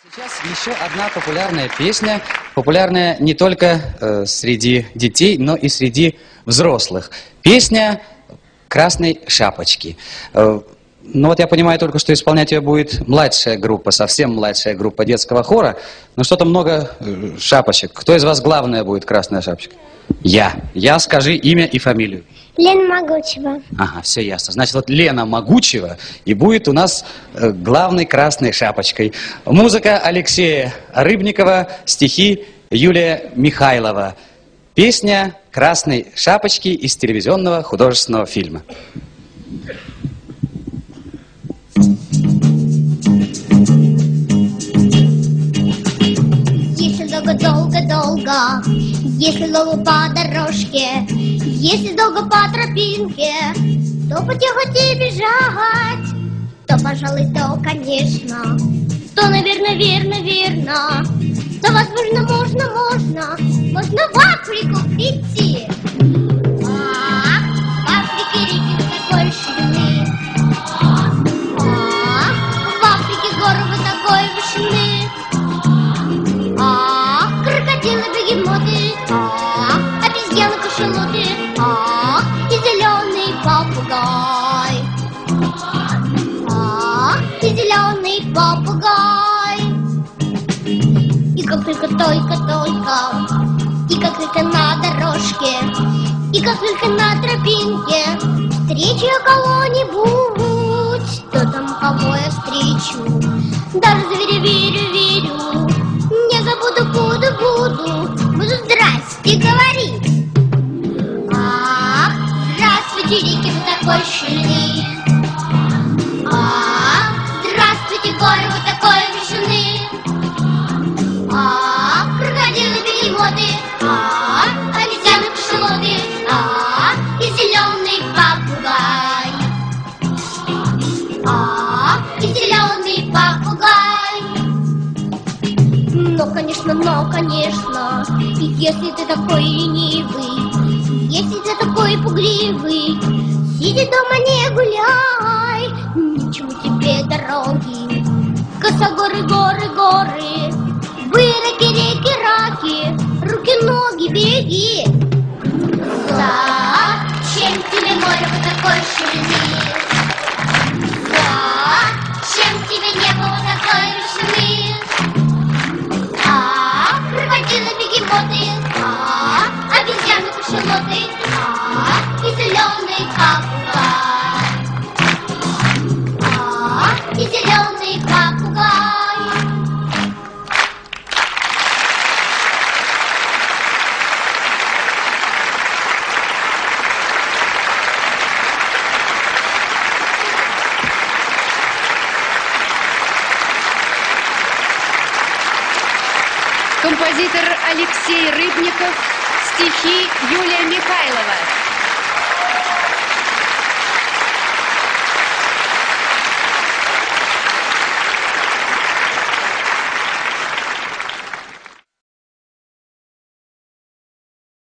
Сейчас еще одна популярная песня, популярная не только э, среди детей, но и среди взрослых. Песня «Красной шапочки». Э, ну вот я понимаю только, что исполнять ее будет младшая группа, совсем младшая группа детского хора. Но что-то много э, шапочек. Кто из вас главная будет красная шапочка? Я. Я скажи имя и фамилию. Лена Могучева. Ага, все ясно. Значит, вот Лена Могучева и будет у нас э, главной красной шапочкой. Музыка Алексея Рыбникова, стихи Юлия Михайлова. Песня «Красной шапочки» из телевизионного художественного фильма. Долго-долго-долго, если долго по дорожке, если долго по тропинке, то потихоньку бежать, то, пожалуй, то, конечно, то, наверное, верно, верно, то, возможно, можно, можно, можно в Африку прийти. Только, только, только, и как только на дорожке, и как только на тропинке встречу я кого-нибудь, то там кого я встречу, даже конечно, но, конечно, если ты такой ленивый, если ты такой пугливый, сиди дома не гуляй, ничего тебе дороги. Косогоры, горы, горы, выраки, реки, раки, руки, ноги, береги. Композитор Алексей Рыбников, стихи Юлия Михайлова.